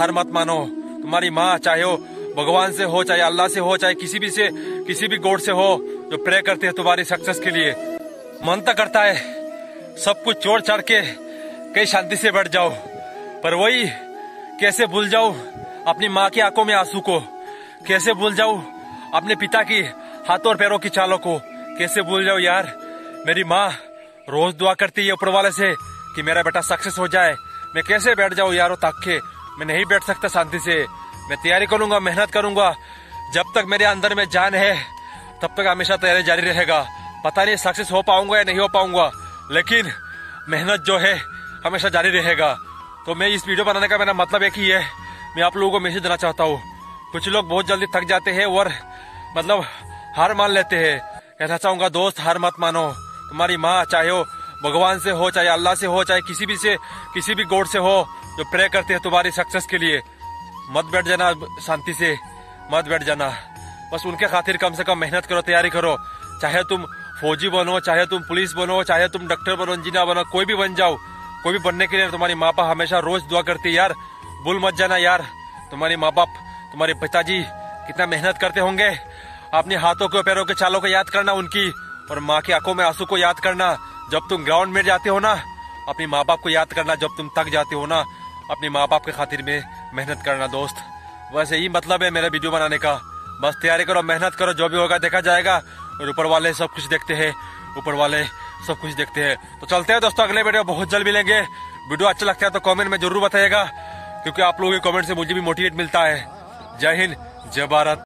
हार मत मानो। तुम्हारी माँ चाहे हो भगवान से हो, चाहे अल्लाह से हो, चाहे किसी भी से, किसी भी गॉड से हो, जो प्रे करते हैं तुम्हारी सक्सेस के लिए। मन तो करता है, सब कुछ छोड़ चढ़ के कहीं शांति से बैठ जाओ। पर वही, कैसे भूल जाओ अपनी माँ की आँखों में आँसू को? कैसे भूल जाओ अपने पिता की हाथों और पैरों की चालों को? कैसे भूल जाओ यार, मेरी माँ रोज दुआ करती है ऊपर वाले से कि मेरा बेटा सक्सेस हो जाए। मैं कैसे बैठ जाऊँ यारो तक के? मैं नहीं बैठ सकता शांति से। मैं तैयारी करूँगा, मेहनत करूँगा। जब तक मेरे अंदर में जान है, तब तक हमेशा तैयारी जारी रहेगा। पता नहीं सक्सेस हो पाऊँगा या नहीं हो पाऊँगा, लेकिन मेहनत जो है, हमेशा जारी रहेगा। तो मैं इस वीडियो बनाने का मेरा मतलब एक ही है। मैं आप लोगों को मैसेज देना चाहता हूँ। कुछ लोग बहुत जल्दी थक जाते हैं और मतलब हार मान लेते हैं। कहना चाहूँगा, दोस्त, हार मत मानो। तुम्हारी माँ चाहे हो भगवान से हो, चाहे अल्लाह से हो, चाहे किसी भी से, किसी भी गोड से हो, जो प्रे करते हैं तुम्हारी सक्सेस के लिए, मत बैठ जाना शांति से, मत बैठ जाना। बस उनके खातिर कम से कम मेहनत करो, तैयारी करो। चाहे तुम फौजी बनो, चाहे तुम पुलिस बनो, चाहे तुम डॉक्टर बनो इंजीनियर बनो, कोई भी बन जाओ, कोई भी बनने के लिए तुम्हारी माँ बाप हमेशा रोज दुआ करती यार, भूल मत जाना, यार, तुम्हारी माँ बाप तुम्हारे पिताजी कितना मेहनत करते होंगे। अपने हाथों के, पैरों के चालों को याद करना उनकी, और माँ की आँखों में आँसू को याद करना जब तुम ग्राउंड में जाते हो ना, अपने माँ बाप को याद करना जब तुम थक जाते हो ना, अपने माँ बाप के खातिर में मेहनत करना दोस्त। वैसे यही मतलब है मेरा वीडियो बनाने का। बस तैयारी करो, मेहनत करो, जो भी होगा देखा जाएगा। और ऊपर वाले सब कुछ देखते हैं, ऊपर वाले सब कुछ देखते हैं। तो चलते हैं दोस्तों, अगले वीडियो बहुत जल्द मिलेंगे। वीडियो अच्छा लगता है तो कमेंट में ज़रूर बताइएगा, क्योंकि आप लोगों के कमेंट से मुझे भी मोटिवेट मिलता है। जय हिंद, जय भारत।